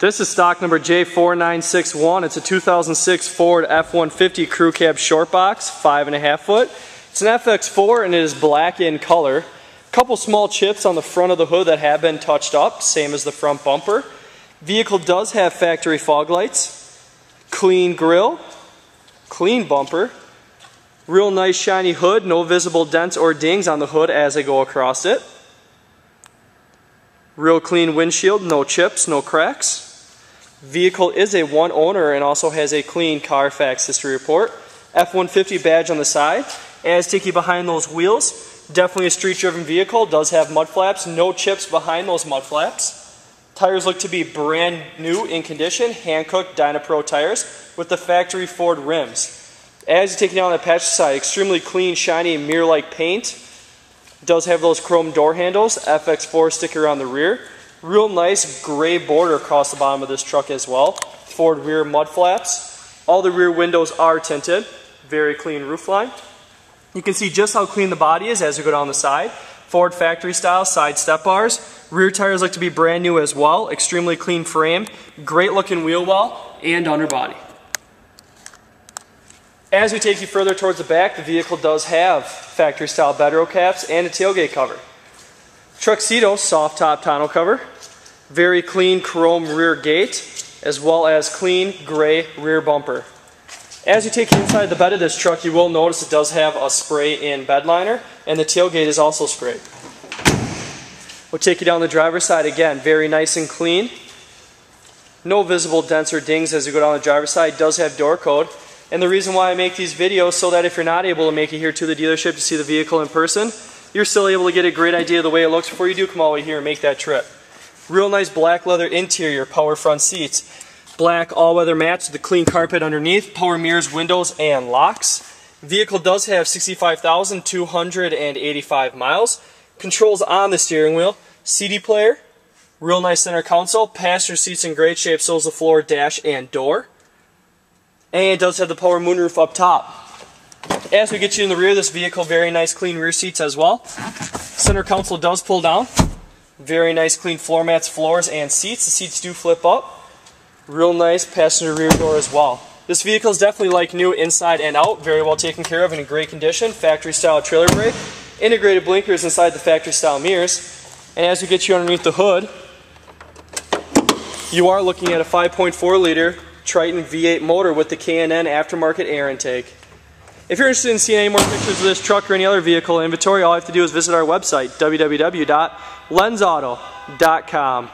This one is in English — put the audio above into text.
This is stock number J4961. It's a 2006 Ford F-150 Crew Cab Short Box, 5.5 foot. It's an FX4 and it is black in color. Couple small chips on the front of the hood that have been touched up, same as the front bumper. Vehicle does have factory fog lights, clean grille, clean bumper, real nice shiny hood, no visible dents or dings on the hood as I go across it. Real clean windshield, no chips, no cracks. Vehicle is a one owner and also has a clean Carfax history report. F-150 badge on the side. As sticky behind those wheels, definitely a street driven vehicle, does have mud flaps, no chips behind those mud flaps. Tires look to be brand new in condition, Hankook Dynapro tires with the factory Ford rims. As you take it down the passenger side, extremely clean, shiny, mirror-like paint. Does have those chrome door handles, FX4 sticker on the rear. Real nice gray border across the bottom of this truck as well. Ford rear mud flaps. All the rear windows are tinted. Very clean roofline. You can see just how clean the body is as you go down the side. Ford factory style side step bars. Rear tires look to be brand new as well. Extremely clean frame. Great looking wheel well and underbody. As we take you further towards the back, the vehicle does have factory style bed rail caps and a tailgate cover. Truxedo soft top tonneau cover, very clean chrome rear gate, as well as clean gray rear bumper. As you take inside the bed of this truck, you will notice it does have a spray-in bed liner, and the tailgate is also sprayed. We'll take you down the driver's side again, very nice and clean. No visible dents or dings as you go down the driver's side. It does have door code. And the reason why I make these videos so that if you're not able to make it here to the dealership to see the vehicle in person, you're still able to get a great idea of the way it looks before you do come all the way here and make that trip. Real nice black leather interior, power front seats, black all-weather mats with the clean carpet underneath, power mirrors, windows, and locks. Vehicle does have 65,285 miles. Controls on the steering wheel, CD player, real nice center console, passenger seats in great shape, so is the floor, dash, and door. And it does have the power moonroof up top. As we get you in the rear, this vehicle, very nice clean rear seats as well. Center console does pull down. Very nice clean floor mats, floors, and seats. The seats do flip up. Real nice passenger rear door as well. This vehicle is definitely like new inside and out, very well taken care of and in great condition. Factory style trailer brake, integrated blinkers inside the factory style mirrors. And as we get you underneath the hood, you are looking at a 5.4 liter Triton V8 motor with the K&N aftermarket air intake. If you're interested in seeing any more pictures of this truck or any other vehicle inventory, all you have to do is visit our website, www.lenzauto.com.